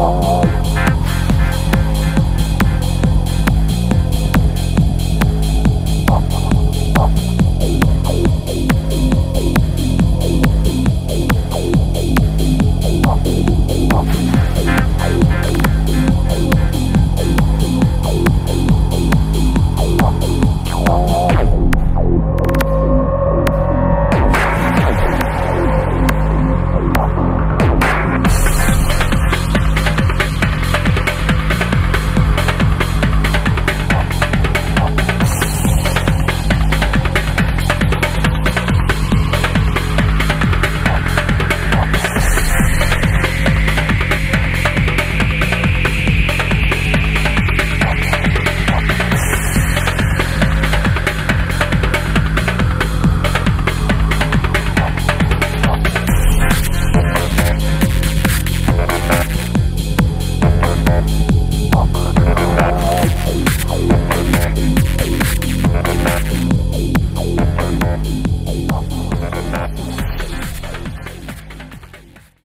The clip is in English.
Oh.